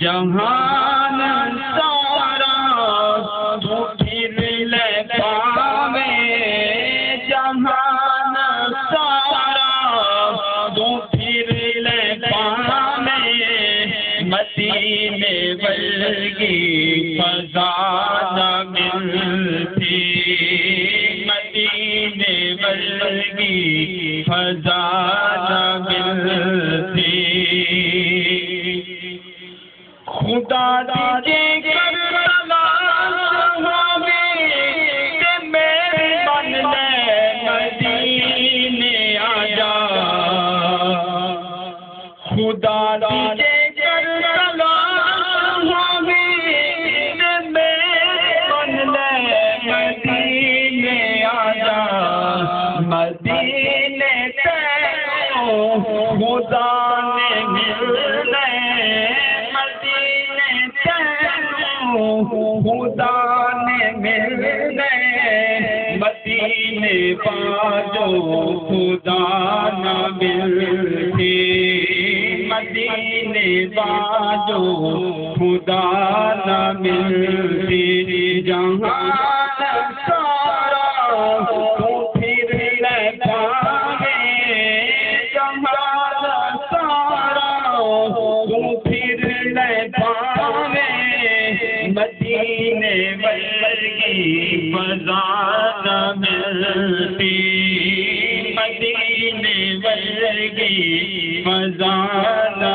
जहान सारा तू फिर ले पावे। जहान सारा तू फिर ले पावे। मदीने वर्गी फजाना मिलती। मदीने वर्गी फजाना मिलती मदीने आजा मदीने तेरो खुदा ने मिलने मदीने तेरो खुदा ने मिलने मदीने बाजो खुदा न मिलती बाजो न जहाँ सारा फिर ले पावे जहाँ सारा फिर फजाना मिलती वर्गी फजाना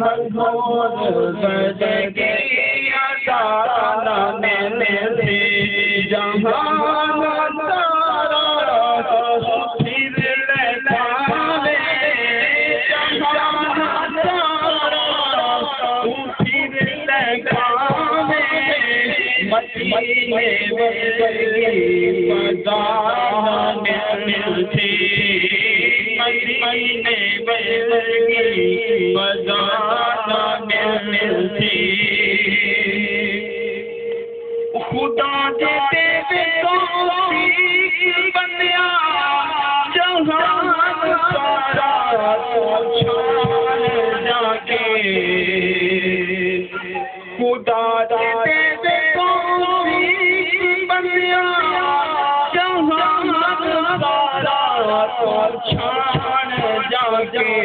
पर हजूर गजगी अदाना मिलती जहान महीने बदगी बदाना खुदा देते बनिया जहान सारा छान जाके खुदा देते बनिया जहान सारा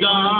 फजाना